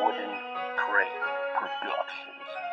Wooden Crate Productions.